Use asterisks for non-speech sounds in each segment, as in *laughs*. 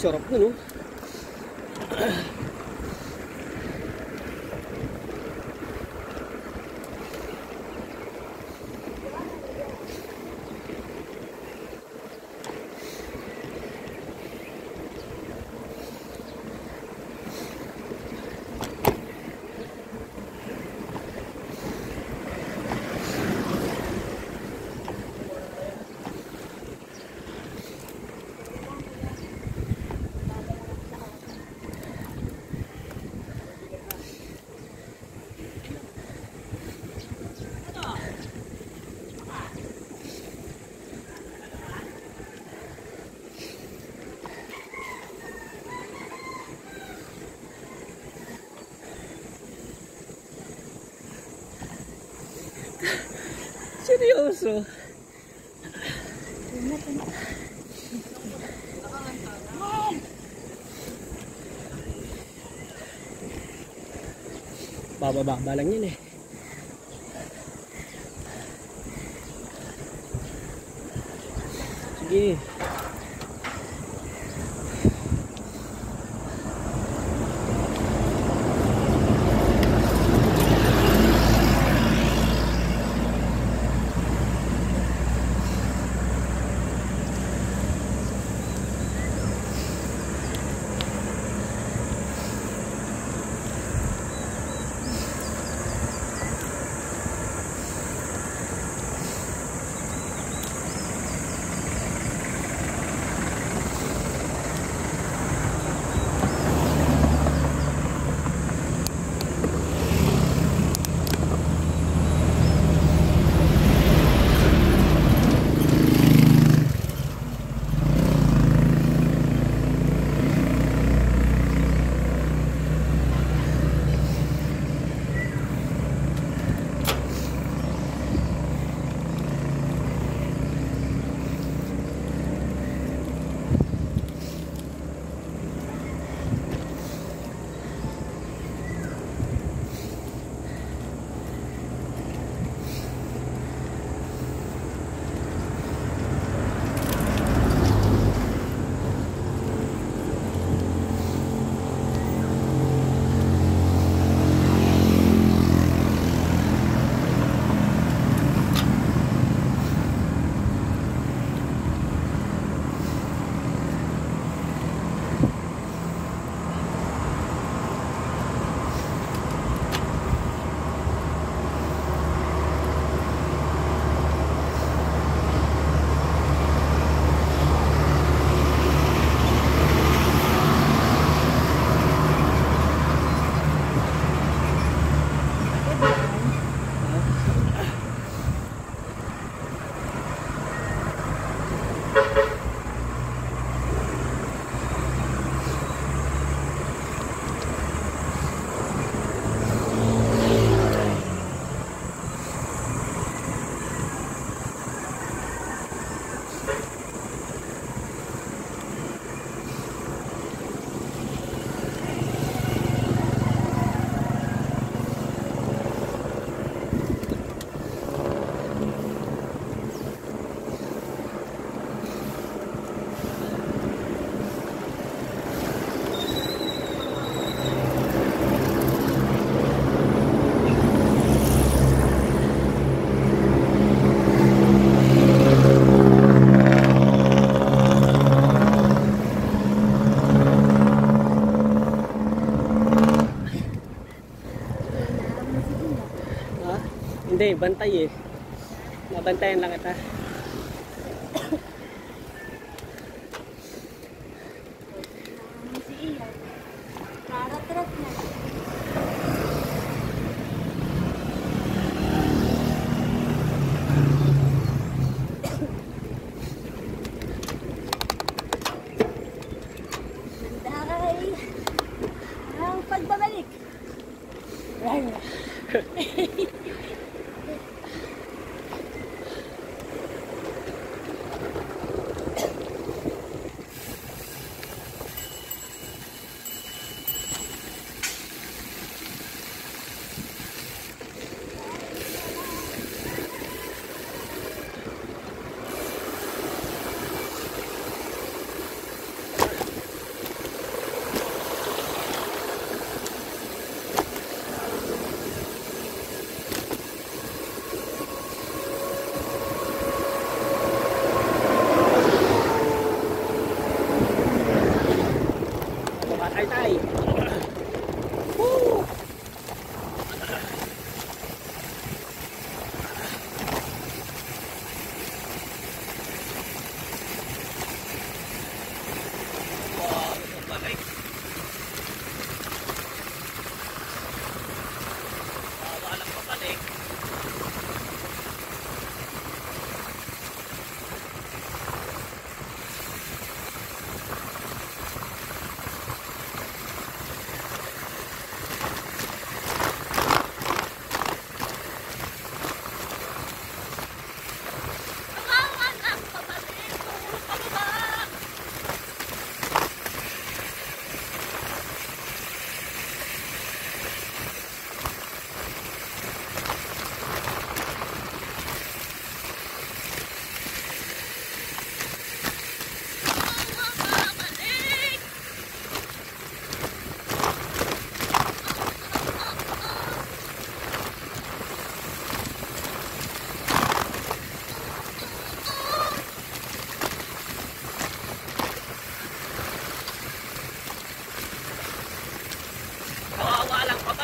Sarap nun, oh. Seryoso. Bababa lang yun eh. Sige. Hindi, bantay eh. Nabantayan lang. Dahil ang pagbabalik. Rar. *laughs*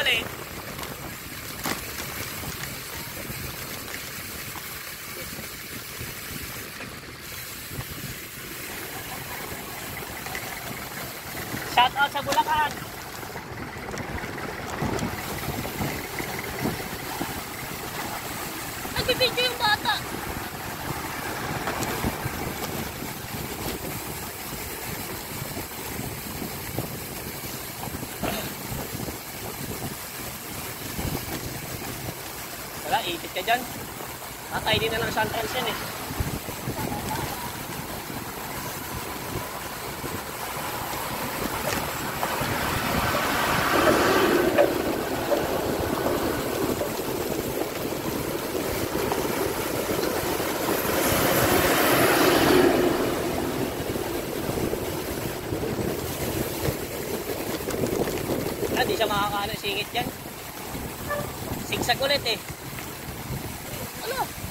yun. Shout out sa Bulacan. Dyan. Kakainin na lang sa entrance yan eh. Ah, di siya makakaano ng singit dyan. Sigsag ulit eh. 一路